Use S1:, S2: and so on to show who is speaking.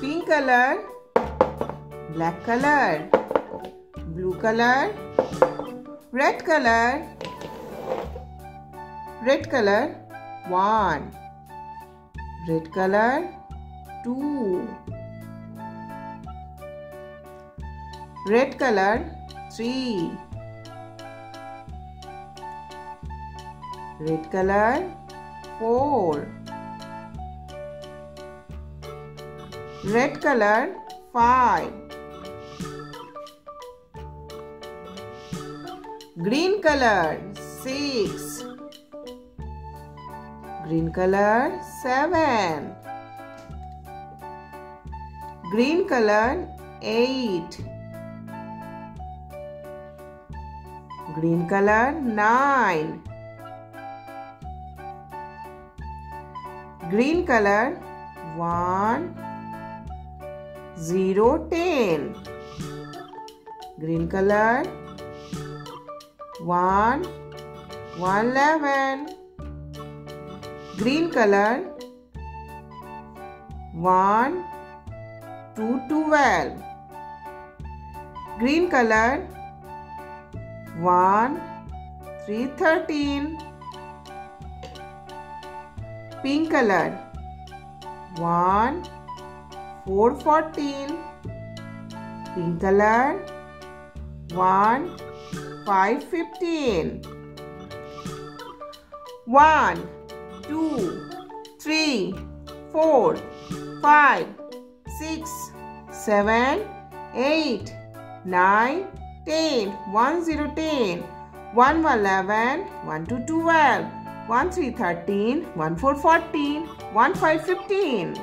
S1: pink color, black color, blue color, red color, red color, one, red color, two, red color, three, red color, four, red color, five, green color, six, green color, seven, green color, eight, green color, nine, green color, one, zero, ten, green color, one, one, eleven, green color, one, two, twelve, green color, one, three, thirteen, pink color, one, four, fourteen, pink color, one, five, fifteen, one, two, three, four, five, six, seven, eight, nine, ten. One zero ten. One eleven. One two twelve. One three thirteen. One four fourteen. One five fifteen.